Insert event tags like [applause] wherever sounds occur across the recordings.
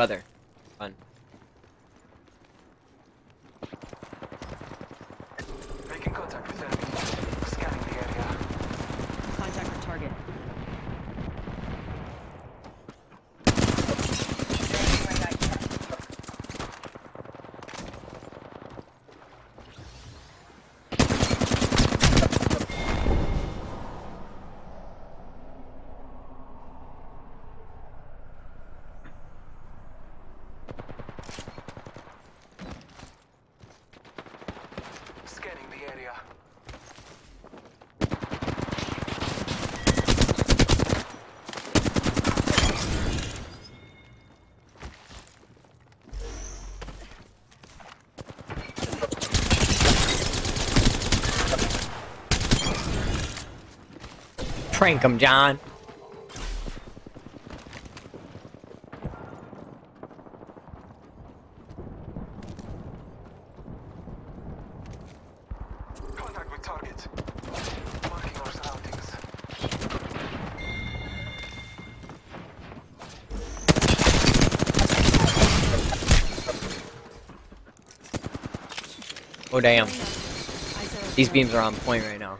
weather. Fun. Making contact with enemy. Scanning the area. Contact with target. Scanning the area. Prank him, John. Contact with target. Marking our surroundings. Oh damn. These beams are on point right now.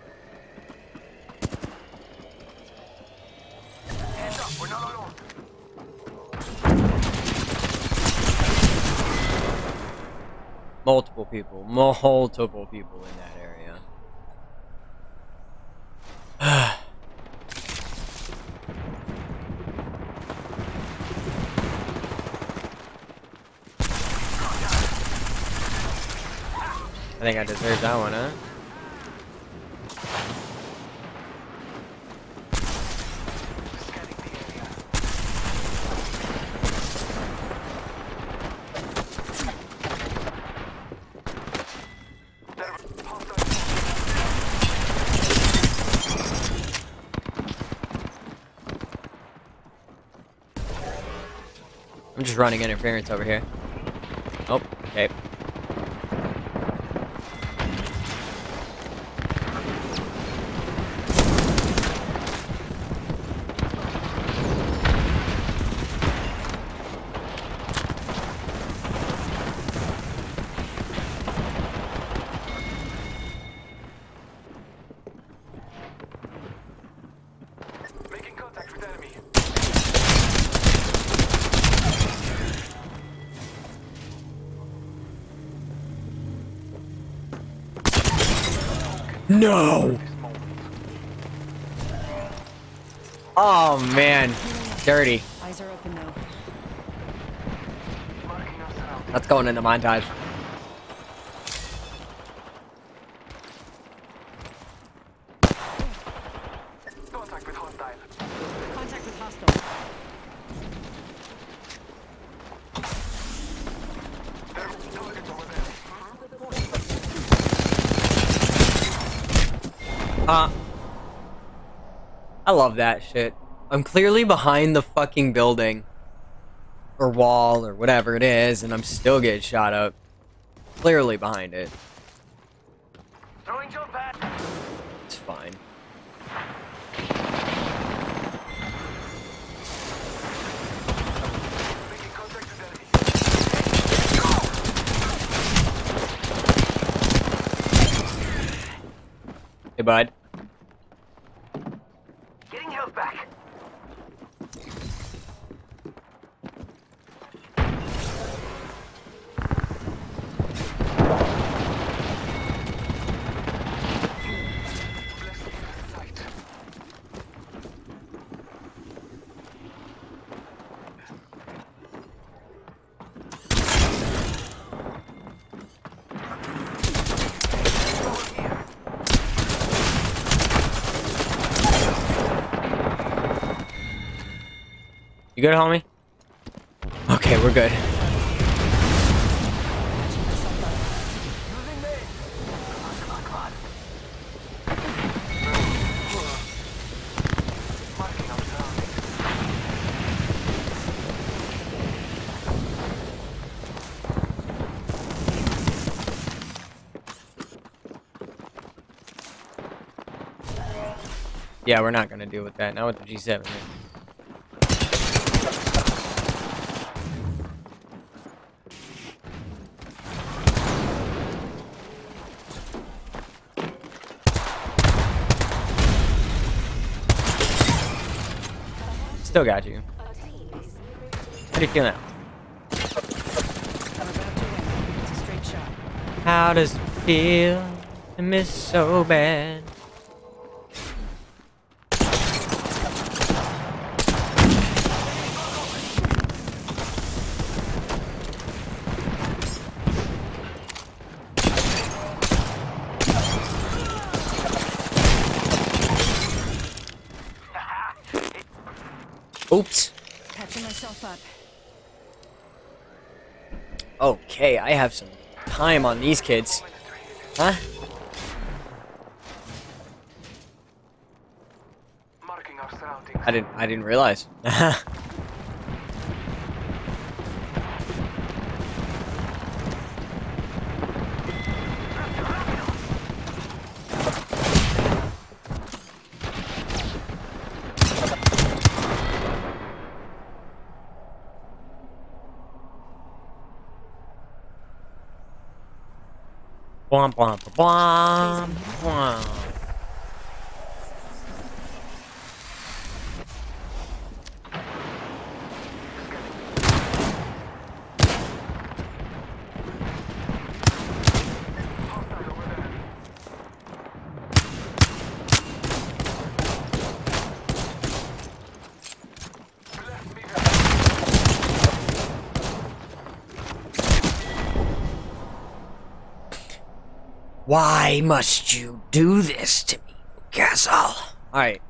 Multiple people. Multiple people in that area. [sighs] I think I deserve that one, huh? I'm just running interference over here. Oh, okay. No! Oh man, dirty. Eyes are open now. Marking our surroundings. That's going in the montage. Contact with hostile. Contact with hostile. There are targets over there. Uh, I love that shit. I'm clearly behind the fucking building. Or wall, or whatever it is, and I'm still getting shot up. Clearly behind it. It's fine. Hey, bud. You good, homie? Okay, we're good. Yeah, we're not gonna deal with that. Not with the G7. man. Still got you. How do you feel now? How does it feel to miss so bad? Oops. Catching myself up. Okay, I have some time on these kids. Huh? Marking our. I didn't I didn't realize. [laughs] Bwomp, bwomp, bwomp, bwomp. Why must you do this to me, Newcastle? Alright.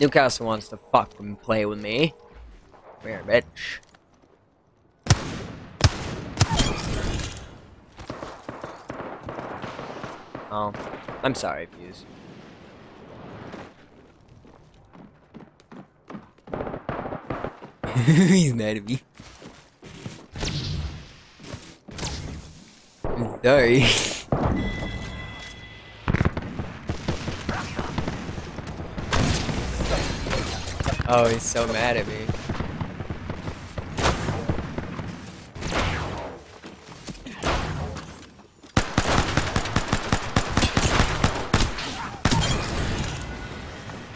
Newcastle wants to fuck and play with me. Come here, bitch. Oh, I'm sorry, Fuse. [laughs] He's mad at me. [laughs] oh, he's so mad at me.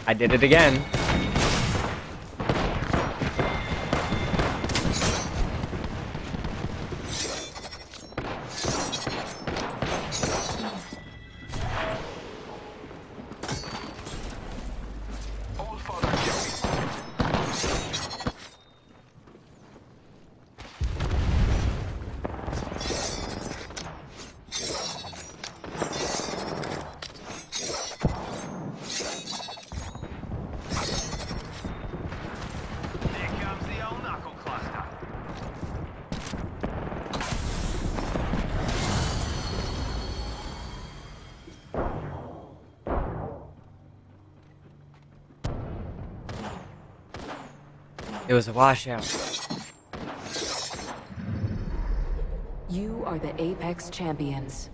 I did it again. It was a washout. You are the Apex Champions.